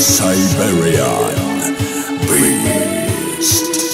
Siberian Beast.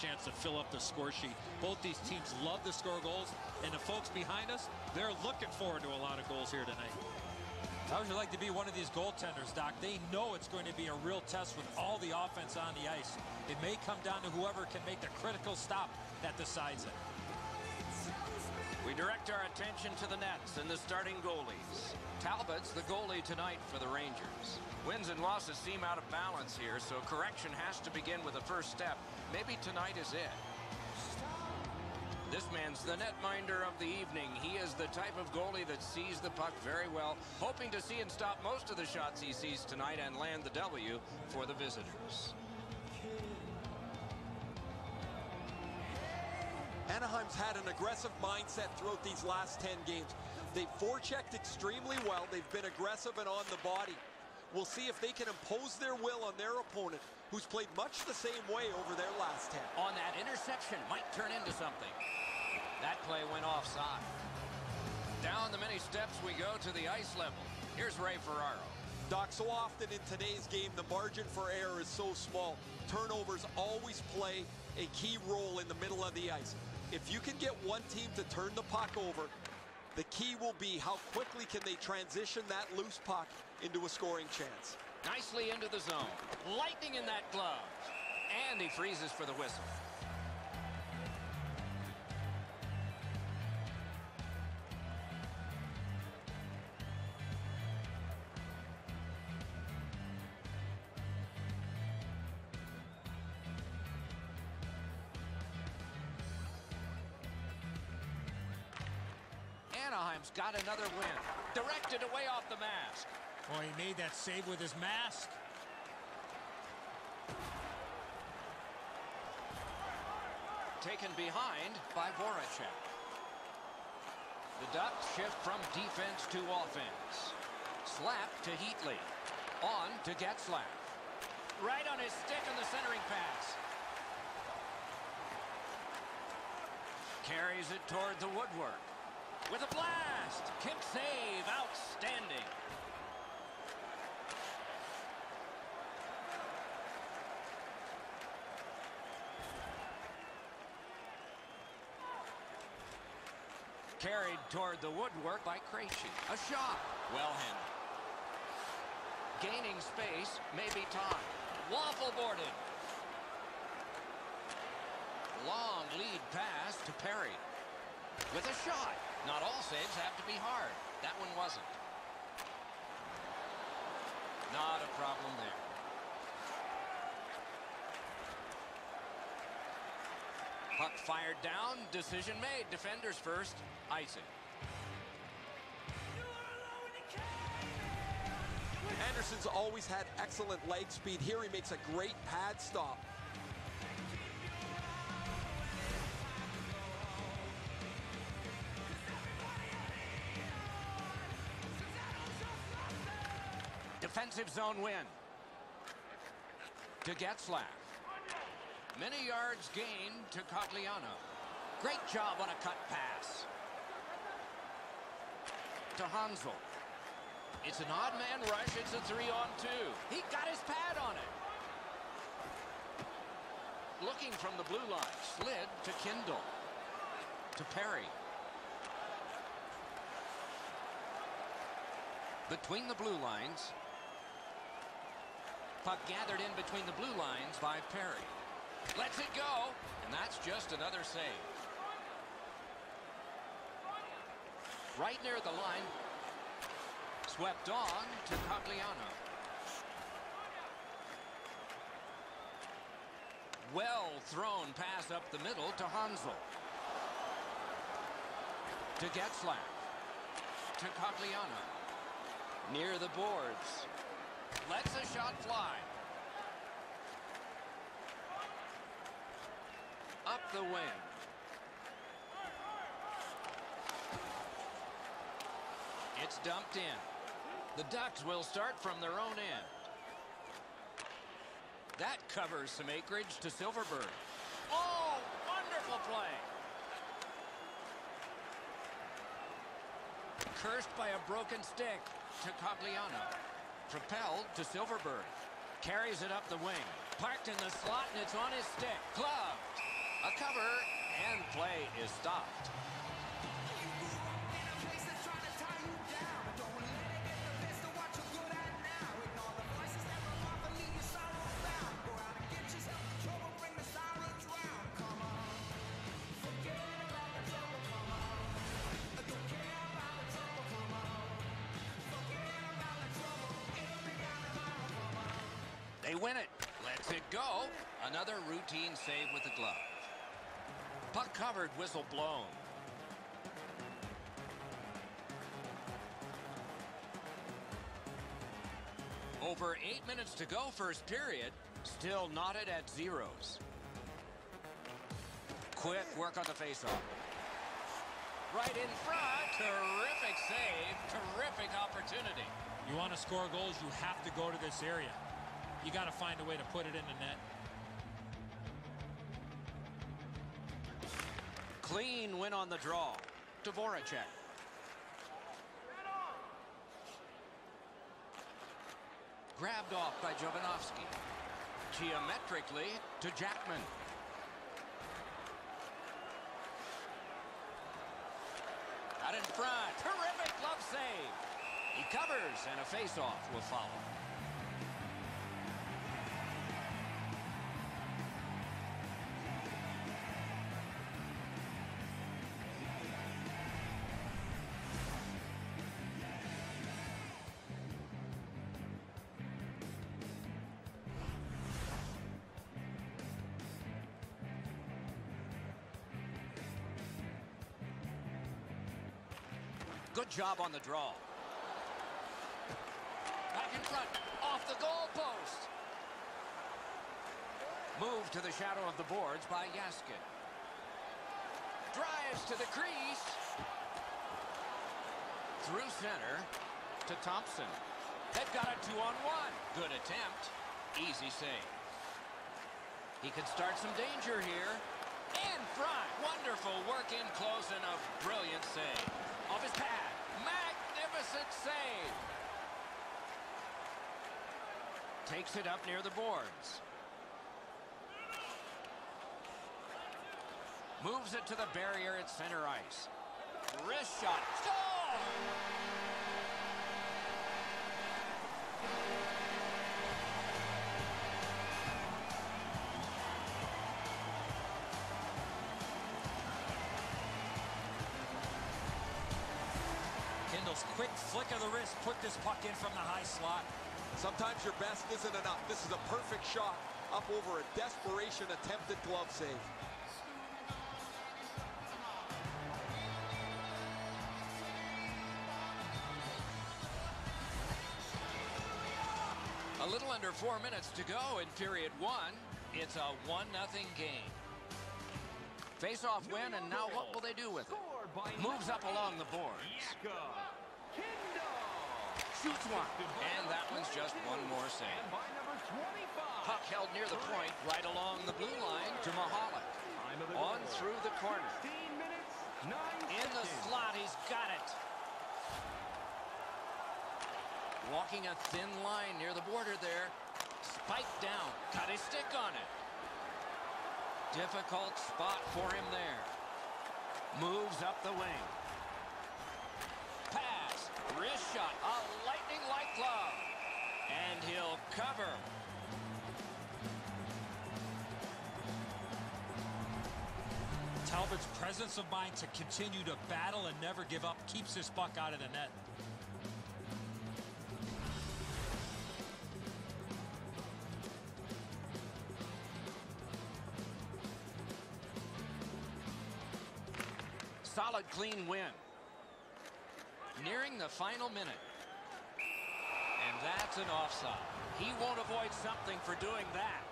Chance to fill up the score sheet. Both these teams love to score goals, and the folks behind us, they're looking forward to a lot of goals here tonight. How would you like to be one of these goaltenders, Doc? They know it's going to be a real test with all the offense on the ice. It may come down to whoever can make the critical stop that decides it. Direct our attention to the nets and the starting goalies. Talbot's the goalie tonight for the Rangers. Wins and losses seem out of balance here, so correction has to begin with the first step. Maybe tonight is it. This man's the netminder of the evening. He is the type of goalie that sees the puck very well, hoping to see and stop most of the shots he sees tonight and land the W for the visitors. Had an aggressive mindset throughout these last 10 games. They've forechecked extremely well. They've been aggressive and on the body. We'll see if they can impose their will on their opponent, who's played much the same way over their last 10. On that interception might turn into something. That play went offside. Down the many steps we go to the ice level. Here's Ray Ferraro. Doc, so often in today's game, the margin for error is so small. Turnovers always play a key role in the middle of the ice. If you can get one team to turn the puck over, the key will be how quickly can they transition that loose puck into a scoring chance. Nicely into the zone. Lightning in that glove. And he freezes for the whistle. Mask. Boy, he made that save with his mask. Taken behind by Voracek. The Ducks shift from defense to offense. Slap to Heatley. On to Getzlaf. Right on his stick in the centering pass. Carries it toward the woodwork. With a blast. Kick save. Outstanding. Carried toward the woodwork by Krejci. A shot. Well handled. Gaining space. Maybe time. Waffle boarded. Long lead pass to Perry. With a shot. Not all saves have to be hard. That one wasn't. Not a problem there. Puck fired down. Decision made. Defenders first. Icing. Anderson's always had excellent leg speed. Here he makes a great pad stop. Defensive zone win. To Getzlaf. Many yards gained to Cogliano. Great job on a cut pass. To Hansel. It's an odd man rush. It's a three on two. He got his pad on it. Looking from the blue line. Slid to Kindle. To Perry. Between the blue lines. Puck gathered in between the blue lines by Perry. Lets it go, and that's just another save. Right near the line. Swept on to Cogliano. Well thrown pass up the middle to Hansel. To Getzlaf. To Cogliano. Near the boards. Lets a shot fly. Up the wing. It's dumped in. The Ducks will start from their own end. That covers some acreage to Silfverberg. Oh, wonderful play. Cursed by a broken stick to Cogliano. Propelled to Silfverberg. Carries it up the wing. Parked in the slot and it's on his stick. Gloved. A cover and play is stopped. They win it. Lets it go. Another routine save with the glove. Covered, whistle blown. Over eight minutes to go first period. Still knotted at zeros. Quick work on the faceoff. Right in front. Terrific save. Terrific opportunity. You want to score goals, you have to go to this area. You got to find a way to put it in the net. Clean win on the draw. To Voracek. Grabbed off by Jovanovski. Geometrically to Jackman. Out in front. Terrific glove save. He covers and a face-off will follow. Good job on the draw. Back in front, off the goal post. Move to the shadow of the boards by Jaskin. Drives to the crease. Through center to Thompson. They've got a two-on-one. Good attempt. Easy save. He could start some danger here. In front. Wonderful work in close and a brilliant save. Off his pad. Save. Takes it up near the boards. Moves it to the barrier at center ice. Wrist shot. Score! The wrist put this puck in from the high slot. Sometimes your best isn't enough. This is a perfect shot up over a desperation attempted glove save. A little under four minutes to go in period one. It's a one nothing game. Face-off win, and now what will they do with it? Moves up along the boards. Shoots one. And that one's just one more save. Puck held near the point, right along the blue line to Mahalik. On through the corner. In the slot, he's got it. Walking a thin line near the border there. Spiked down. Cut his stick on it. Difficult spot for him there. Moves up the wing. Pass. Wrist shot. A lightning-like glove. And he'll cover. Talbot's presence of mind to continue to battle and never give up keeps this buck out of the net. Solid, clean win. Nearing the final minute. That's an offside. He won't avoid something for doing that.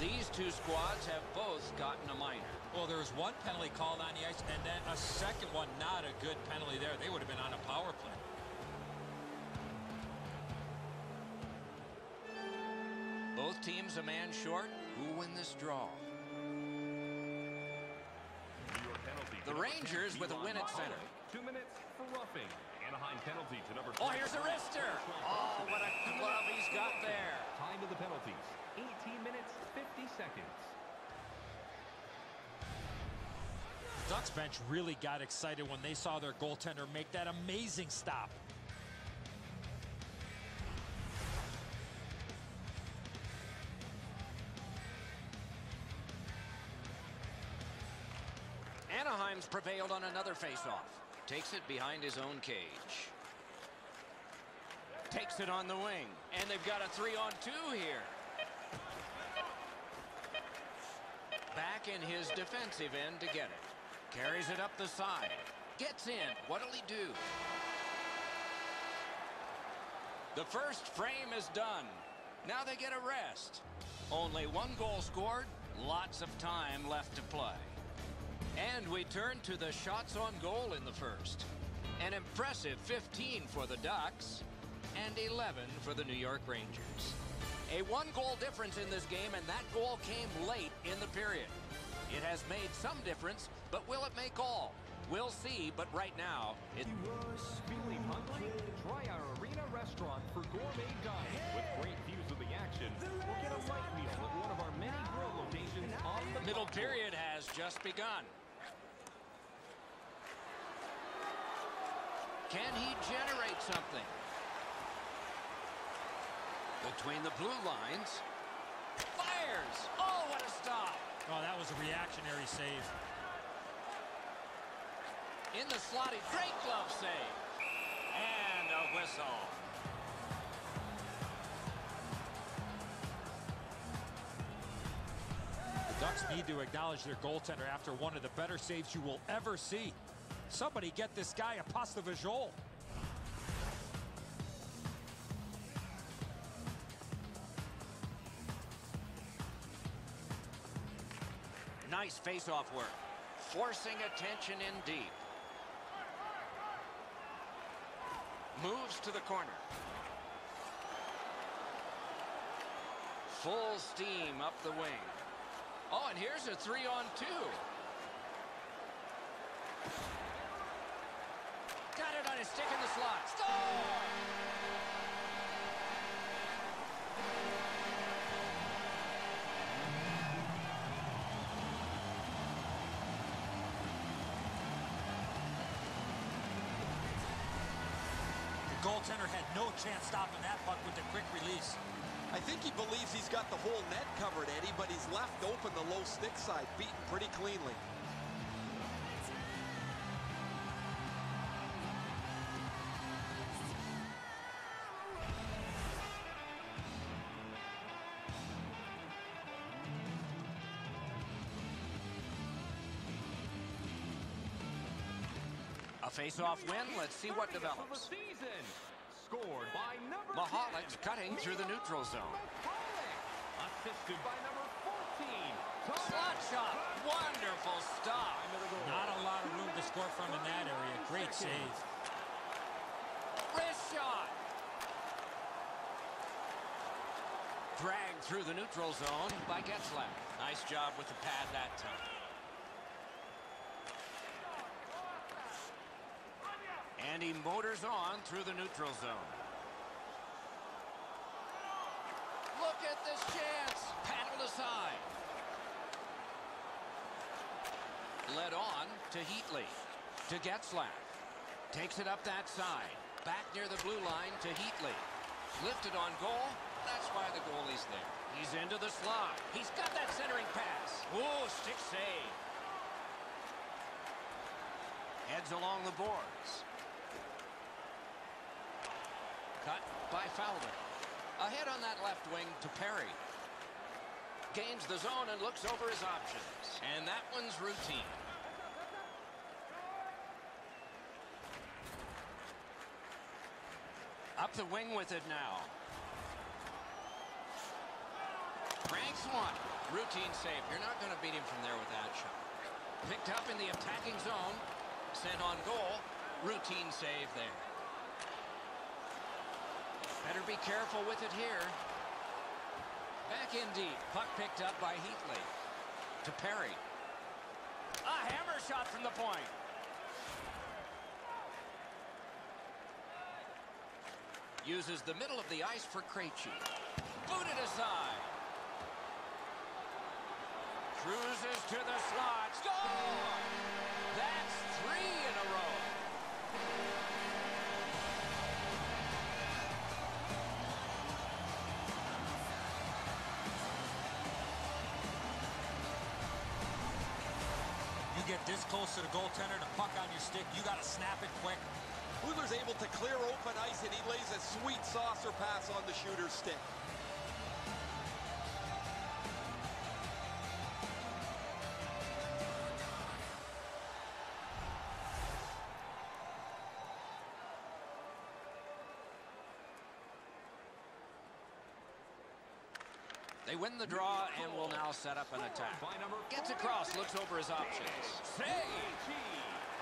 These two squads have both gotten a minor. Well, there was one penalty called on the ice, and then a second one, not a good penalty there. They would have been on a power play. Teams a man short. Who win this draw? The Rangers with a win at center. Two minutes for roughing. Anaheim penalty to number Oh, here's a wrister. Oh, what a glove he's got there. Time of the penalties. 18 minutes, 50 seconds. Ducks bench really got excited when they saw their goaltender make that amazing stop. Anaheim's prevailed on another faceoff. Takes it behind his own cage. Takes it on the wing. And they've got a three-on-two here. Back in his defensive end to get it. Carries it up the side. Gets in. What'll he do? The first frame is done. Now they get a rest. Only one goal scored. Lots of time left to play. And we turn to the shots on goal in the first. An impressive 15 for the Ducks and 11 for the New York Rangers. A one-goal difference in this game, and that goal came late in the period. It has made some difference, but will it make all? We'll see, but right now, it... Feeling hungry? Try our Arena restaurant for gourmet dining with great views of the action. Or get a light meal at one of our many grill locations on the Middle period has just begun. Can he generate something? Between the blue lines. Fires! Oh, what a stop! Oh, that was a reactionary save. In the slotted, great glove save. And a whistle. The Ducks need to acknowledge their goaltender after one of the better saves you will ever see. Somebody get this guy a pasta visual. Nice face-off work. Forcing attention in deep. Moves to the corner. Full steam up the wing. Oh, and here's a three-on-two. Got it on his stick in the slot. Score! The goaltender had no chance stopping that puck with the quick release. I think he believes he's got the whole net covered, Eddie, but he's left open the low stick side, beaten pretty cleanly. Face-off win. Let's see what develops. season. Scored by number Mahalik's 10, cutting through the neutral zone. Assisted by number 14. Slot shot. Wonderful stop. Not a lot of room to score from in that area. Great save. Wrist shot. Dragged through the neutral zone by Getzlaf. Nice job with the pad that time. And motors on through the neutral zone. Look at this chance. Paddled aside. Led on to Heatley. To Getzlaf. Takes it up that side. Back near the blue line to Heatley. Lifted on goal. That's why the goalie's there. He's into the slot. He's got that centering pass. Oh, stick save. Heads along the boards. Cut by Fowler. Ahead on that left wing to Perry. Gains the zone and looks over his options. And that one's routine. Up the wing with it now. Cranks one. Routine save. You're not going to beat him from there with that shot. Picked up in the attacking zone. Sent on goal. Routine save there. Better be careful with it here. Back in deep. Puck picked up by Heatley. To Perry. A hammer shot from the point. Uses the middle of the ice for Krejci. Booted aside. Cruises to the slot. Score! That's three close to the goaltender, the puck on your stick, you got to snap it quick. Wheeler's able to clear open ice, and he lays a sweet saucer pass on the shooter's stick. Win the draw and will now set up an attack. Gets across, looks over his options. Save!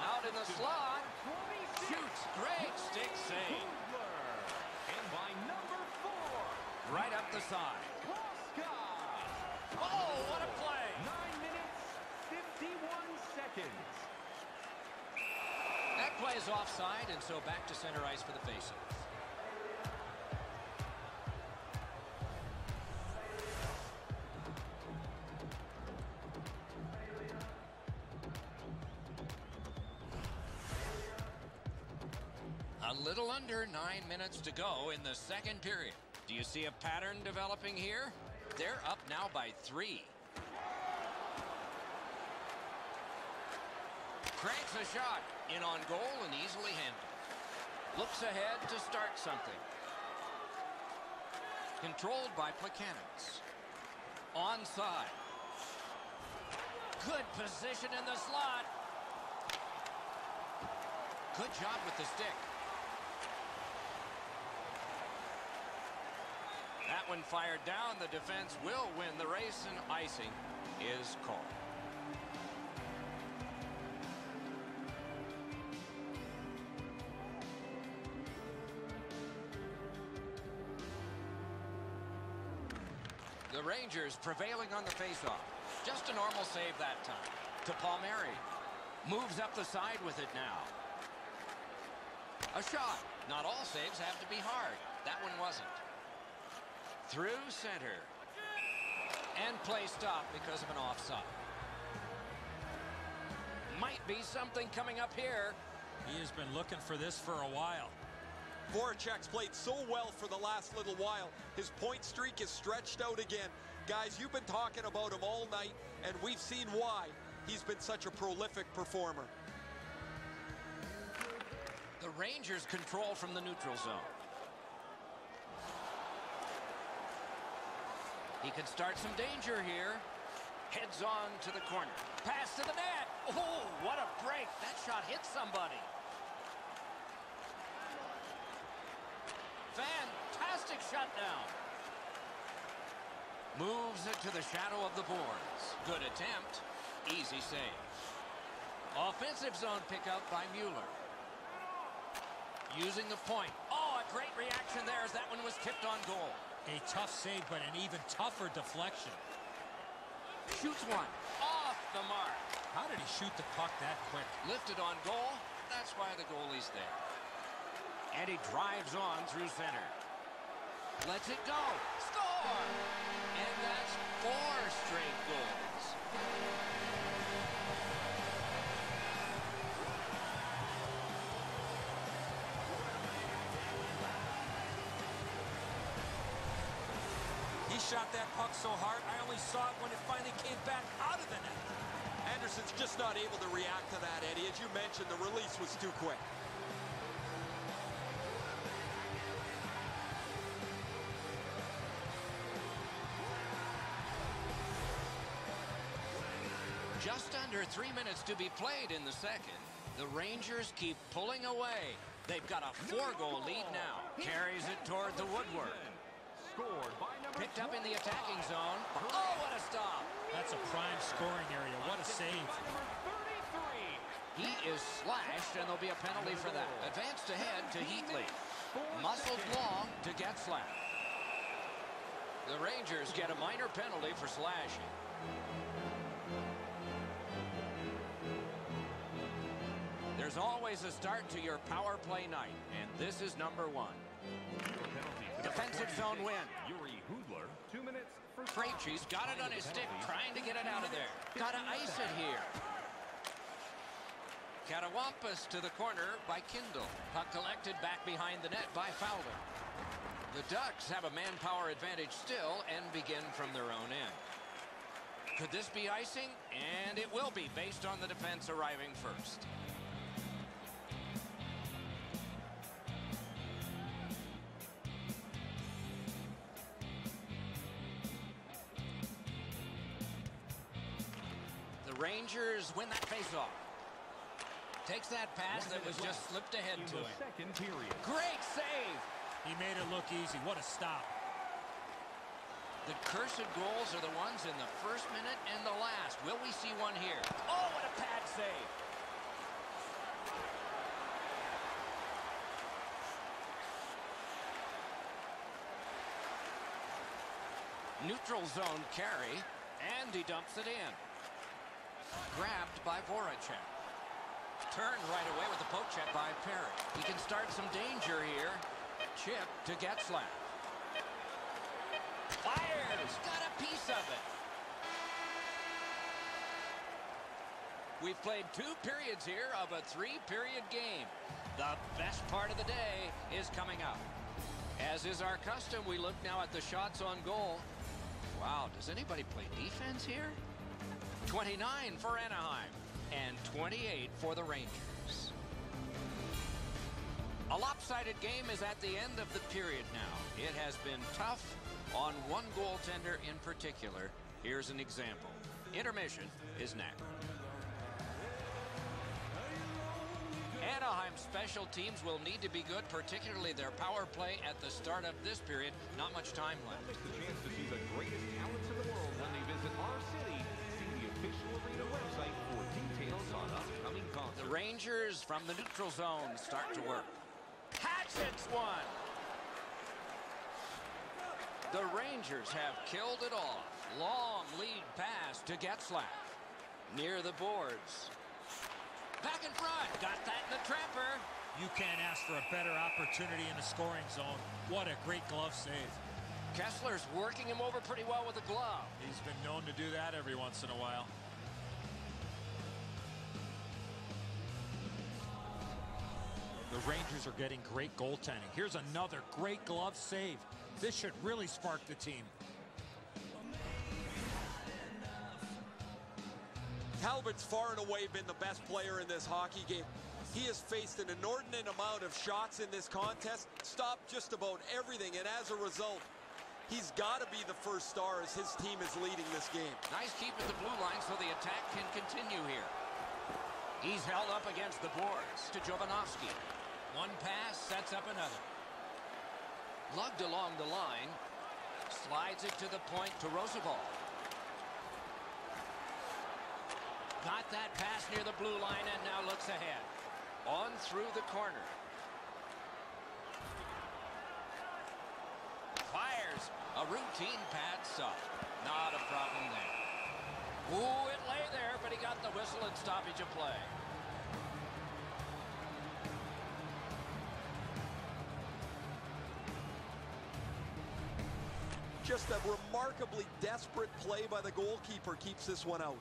Out in the slot. Shoots. Great stick save. And by number four, Right up the side. Oh, what a play! Nine minutes, 51 seconds. That play is offside, and so back to center ice for the faceoff. Minutes to go in the second period. Do you see a pattern developing here? They're up now by three. Cranks a shot. In on goal and easily handled. Looks ahead to start something. Controlled by Plekanec. Onside. Good position in the slot. Good job with the stick. That one fired down. The defense will win the race, and icing is called. The Rangers prevailing on the faceoff. Just a normal save that time. To Palmieri. Moves up the side with it now. A shot. Not all saves have to be hard. That one wasn't. Through center. And play stopped because of an offside. Might be something coming up here. He has been looking for this for a while. Voracek's played so well for the last little while. His point streak is stretched out again. Guys, you've been talking about him all night, and we've seen why he's been such a prolific performer. The Rangers control from the neutral zone. He can start some danger here. Heads on to the corner. Pass to the net. Oh, what a break. That shot hit somebody. Fantastic shutdown. Moves it to the shadow of the boards. Good attempt. Easy save. Offensive zone pickup by Mueller. Using the point. Oh, a great reaction there as that one was tipped on goal. A tough save, but an even tougher deflection. Shoots one. Off the mark. How did he shoot the puck that quick? Lifted on goal. That's why the goalie's there. And he drives on through center. Lets it go. Score! And that's four straight goals. Shot that puck so hard, I only saw it when it finally came back out of the net. Anderson's just not able to react to that, Eddie. As you mentioned, the release was too quick. Just under three minutes to be played in the second. The Rangers keep pulling away. They've got a four-goal lead now. Carries it toward the woodwork. Scored by number Picked up in the attacking zone. Oh, what a stop. That's a prime scoring area. What a save. 33. He is slashed, and there'll be a penalty for that. Advanced ahead to Heatley. Muscled long to Getzlaf. The Rangers get a minor penalty for slashing. There's always a start to your power play night, and this is number one. Defensive zone win. Jiri Hudler. Two minutes for Krejci's got it on his stick, trying to get it out of there. Got to ice it here. Catawampus to the corner by Kindle. Puck collected back behind the net by Fowler. The Ducks have a manpower advantage still and begin from their own end. Could this be icing? And it will be based on the defense arriving first. Rangers win that faceoff. Takes that pass that was just slipped ahead in to the him. second period. Great save. He made it look easy. What a stop. The cursed goals are the ones in the first minute and the last. Will we see one here? Oh, what a pad save. Neutral zone carry, and he dumps it in. Grabbed by Voracek. Turned right away with the poke check by Perry. He can start some danger here. Chip to Getzlaf. Fires! Got a piece of it. We've played two periods here of a three-period game. The best part of the day is coming up. As is our custom, we look now at the shots on goal. Wow, does anybody play defense here? 29 for Anaheim and 28 for the Rangers. A lopsided game is at the end of the period now. It has been tough on one goaltender in particular. Here's an example. Intermission is next. Anaheim special teams will need to be good, particularly their power play at the start of this period. Not much time left. Rangers from the neutral zone start to work. Hatchets one. The Rangers have killed it off. Long lead pass to Getzlaf. Near the boards. Back in front. Got that in the trapper. You can't ask for a better opportunity in the scoring zone. What a great glove save. Kesler's working him over pretty well with the glove. He's been known to do that every once in a while. The Rangers are getting great goaltending. Here's another great glove save. This should really spark the team. Talbot's far and away been the best player in this hockey game. He has faced an inordinate amount of shots in this contest, stopped just about everything, and as a result, he's got to be the first star as his team is leading this game. Nice keep at the blue line so the attack can continue here. He's held up against the boards to Jovanovski. One pass sets up another. Lugged along the line. Slides it to the point to Roosevelt. Got that pass near the blue line and now looks ahead. On through the corner. Fires. A routine pad stop. Not a problem there. Ooh, it lay there, but he got the whistle and stoppage of play. Just a remarkably desperate play by the goalkeeper keeps this one out.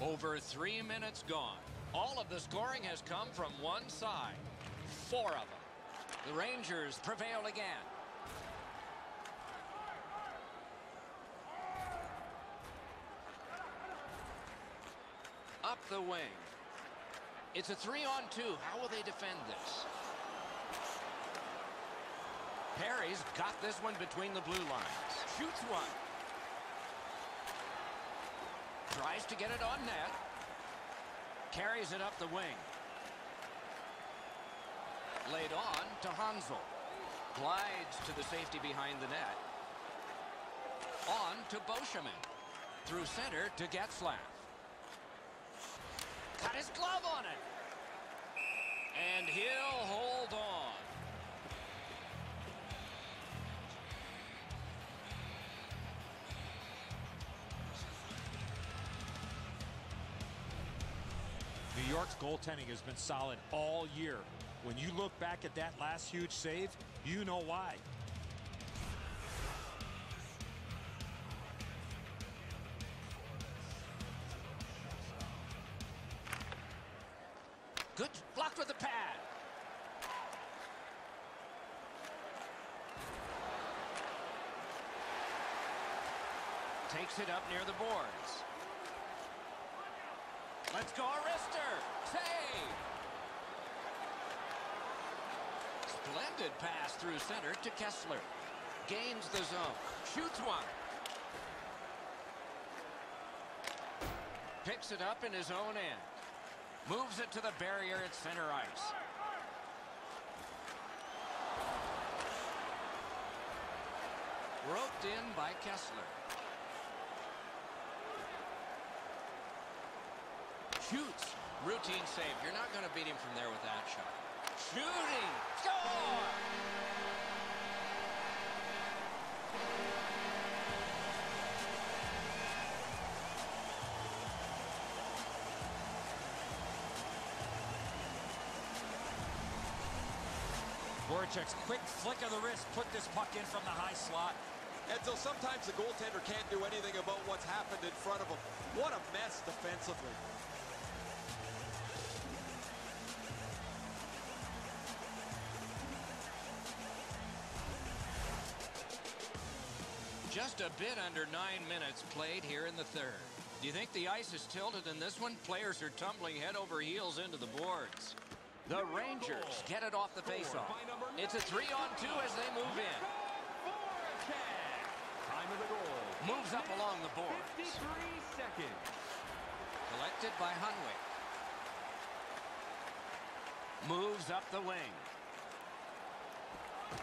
Over three minutes gone. All of the scoring has come from one side. four of them. The Rangers prevail again. Up the wing. It's a three-on-two. How will they defend this? Perry's got this one between the blue lines. Shoots one. Tries to get it on net. Carries it up the wing. Laid on to Hansel. Glides to the safety behind the net. On to Boscheman. Through center to Getzlaf. Got his glove on it. And he'll hold on. New York's goaltending has been solid all year. When you look back at that last huge save, you know why. Good blocked with the pad. Takes it up near the boards. Let's go, Arister. Save. Splendid pass through center to Kesler. Gains the zone. Shoots one. Picks it up in his own end. Moves it to the barrier at center ice. Roped in by Kesler. Shoots. Routine save. You're not going to beat him from there with that shot. Shooting. Score! Voracek's quick flick of the wrist put this puck in from the high slot. And so sometimes the goaltender can't do anything about what's happened in front of him. What a mess defensively. Just a bit under nine minutes played here in the third. Do you think the ice is tilted in this one? Players are tumbling head over heels into the boards. The Rangers get it off the faceoff. It's a three-on-two as they move in. Time of the goal. Moves up along the boards. 53 seconds. Collected by Hunwick. Moves up the wing.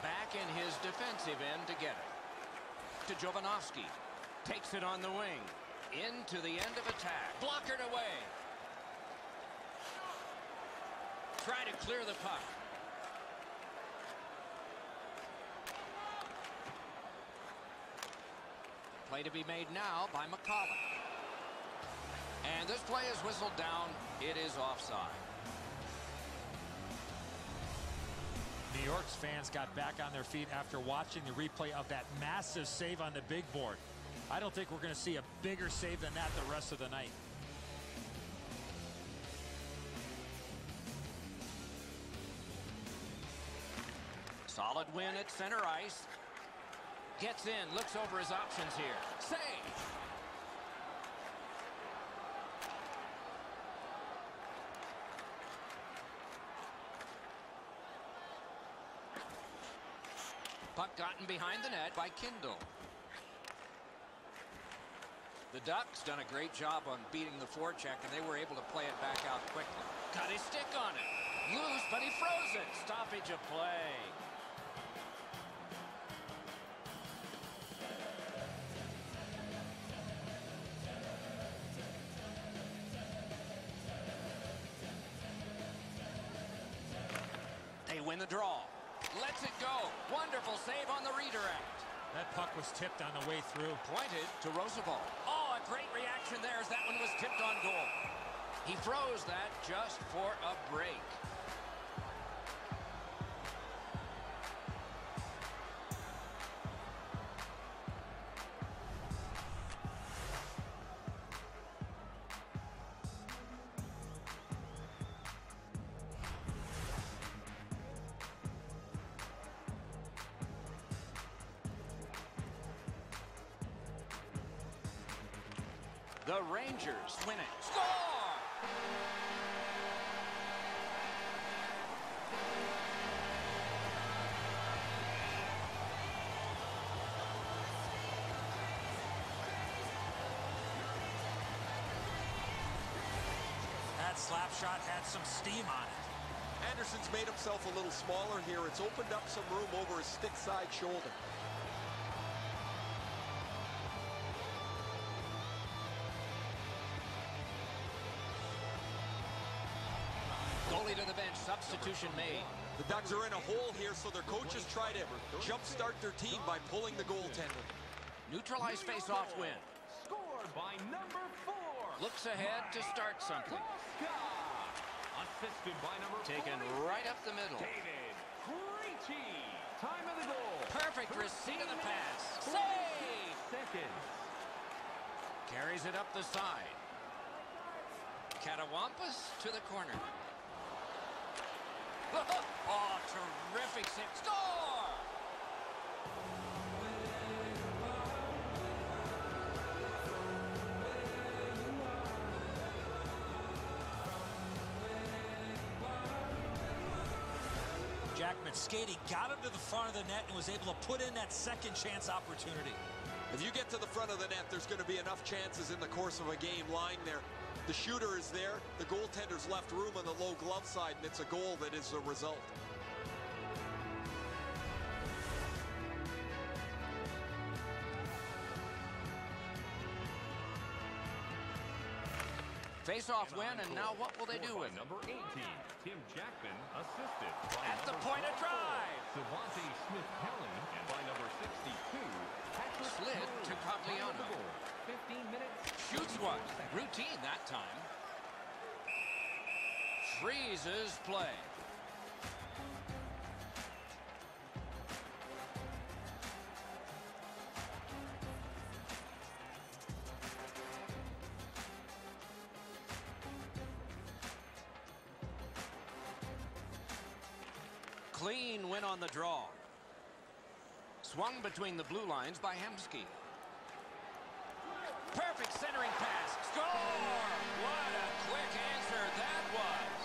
Back in his defensive end to get it. To Jovanovski. Takes it on the wing. Into the end of attack. Blockered away. Try to clear the puck. Play to be made now by McCollum. And this play is whistled down. It is offside. New York's fans got back on their feet after watching the replay of that massive save on the big board. I don't think we're going to see a bigger save than that the rest of the night. Solid win at center ice. Gets in, looks over his options here. Save! Puck gotten behind the net by Kindle. The Ducks done a great job on beating the forecheck, and they were able to play it back out quickly. Got his stick on it. Loose, but he froze it. Stoppage of play. The draw. Lets it go. Wonderful save on the redirect. That puck was tipped on the way through. Pointed to Roosevelt. Oh, a great reaction there as that one was tipped on goal. He froze that just for a break. Steam on it. Anderson's made himself a little smaller here. It's opened up some room over his stick side shoulder. Goalie to the bench. Substitution made. The Ducks are in a hole here, so their coaches try to jumpstart their team by pulling the goaltender. Neutralized face-off win. Scored by number four. Looks ahead to start something. Assisted by number Taken 40, right up the middle. David Krejci. Time of the goal. Perfect receipt of the pass. Save! Seconds. Carries it up the side. Catawampus to the corner. Oh, terrific save. Score! Jackman skating, got him to the front of the net and was able to put in that second chance opportunity. If you get to the front of the net, there's going to be enough chances in the course of a game lying there. The shooter is there. The goaltender's left room on the low glove side, and it's a goal that is the result. Face-off win, and now what will they do with it? Number 18, Tim Jackman, assisted by At the point of 24, drive. Devante Smith-Pelly, and by number 62, Patrick Slid to Cogliano. Time of goal, 15 minutes. Shoots one. Routine that time. Freezes play. Win on the draw. Swung between the blue lines by Hemsky. Perfect centering pass. Score! What a quick answer that was.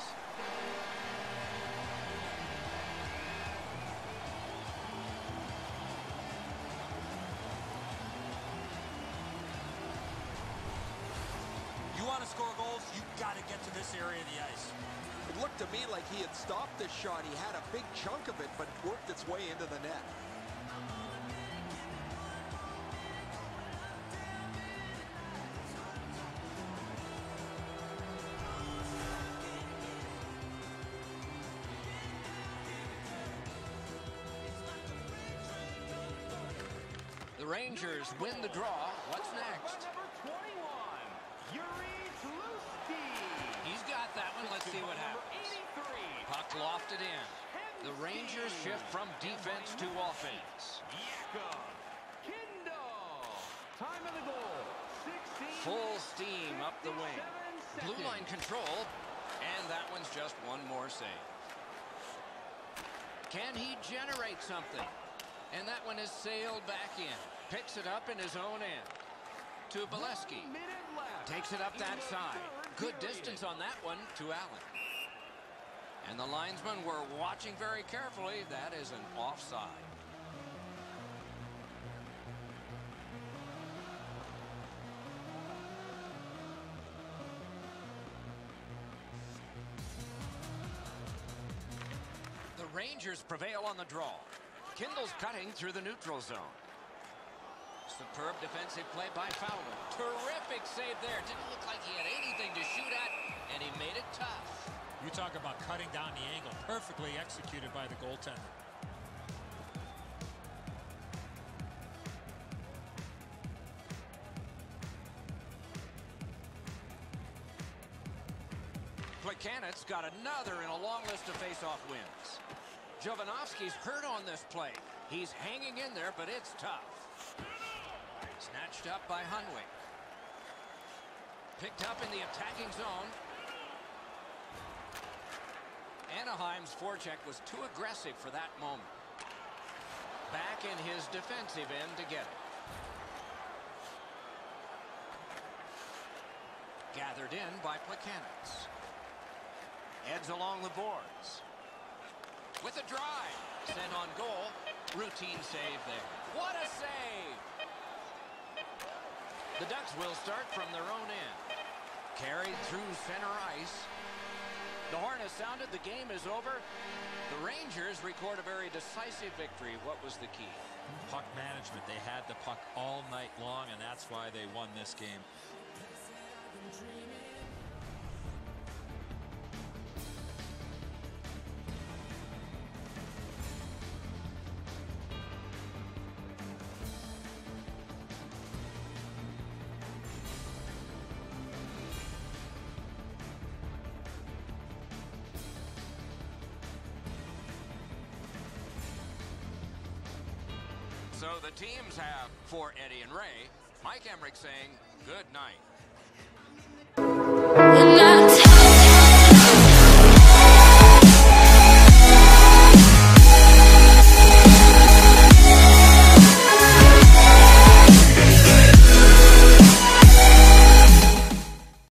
You want to score goals, you got to get to this area of the ice. Looked to me like he had stopped this shot. He had a big chunk of it, but worked its way into the net. The Rangers win the draw. What's next? number 21, Jiri Tlusty. He's got that one. Let's see what Number happens. 83, Puck lofted in. The Rangers shift from defense to offense. Jakub Kindl. Time of the goal, Full steam up the wing. Blue line control. And that one's just one more save. Can he generate something? And that one is sailed back in. Picks it up in his own end. To left. Takes it up that side. Good distance on that one to Allen. And the linesmen were watching very carefully. That is an offside. The Rangers prevail on the draw. Kindl's cutting through the neutral zone. Superb defensive play by Fowler. Terrific save there. Didn't look like he had anything to shoot at, and he made it tough. You talk about cutting down the angle. Perfectly executed by the goaltender. Plekanec's got another in a long list of face-off wins. Jovanovski's hurt on this play. He's hanging in there, but it's tough. Snatched up by Hunwick. Picked up in the attacking zone. Anaheim's forecheck was too aggressive for that moment. Back in his defensive end to get it. Gathered in by Plekanec. Heads along the boards. With a drive. Sent on goal. Routine save there. What a save! The Ducks will start from their own end. Carried through center ice. The horn has sounded. The game is over. The Rangers record a very decisive victory. What was the key? Puck management. They had the puck all night long, and that's why they won this game. The teams have, for Eddie and Ray, Mike Emrick saying good night.